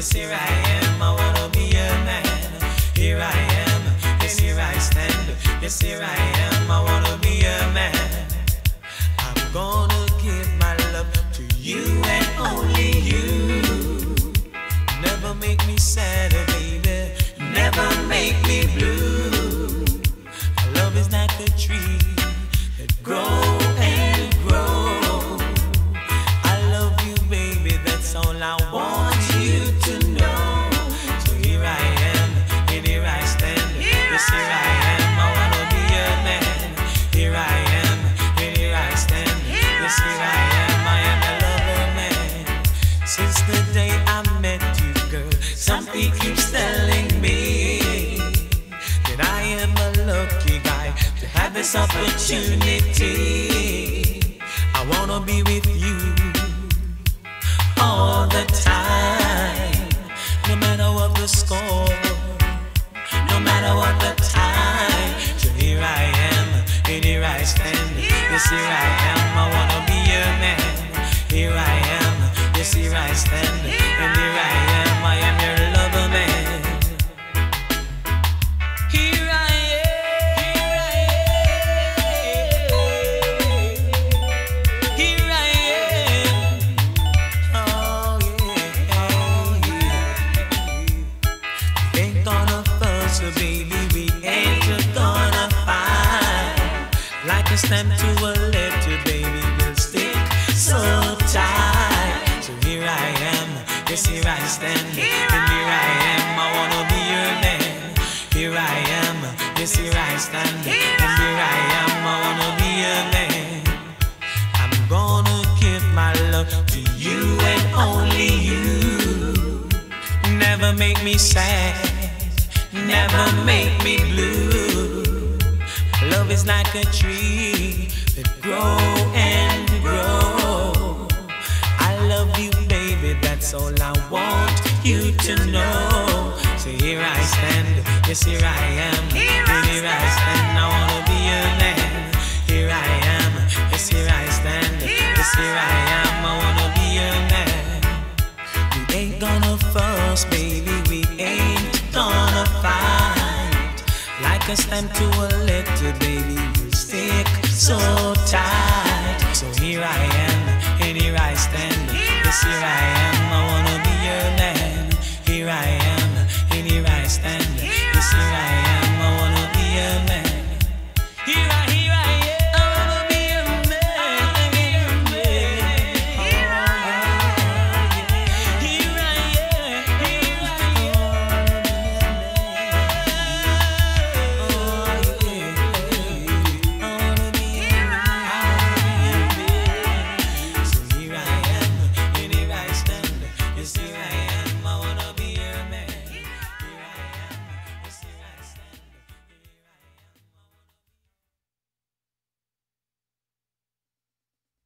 Yes, here I am, I wanna be a man. Here I am, yes, here I stand. Yes, here I am, this opportunity. I wanna be with you all the time, no matter what the score, no matter what the time. So here I am, and here I stand. Yes, here I am. I wanna be your man. Here I am. Yes, here I stand, Stamp to a letter, baby. We'll stick so tight. So here I am. Yes, here I stand. And here I am. I wanna be your man. Here I am. Yes, here I stand. And here I am. I wanna be your man. I'm gonna give my love to you and only you. Never make me sad, never make me blue. Love is like a tree that grow and grow. I love you, baby, that's all I want you to know. So here I stand, yes, here I am. Here I here I stand, I wanna be a man. Here I am, yes, here I stand. Yes, here I am, I wanna be a man. We ain't gonna fuss, baby, we ain't gonna fight. Like a stamp to a letter, baby, stick. So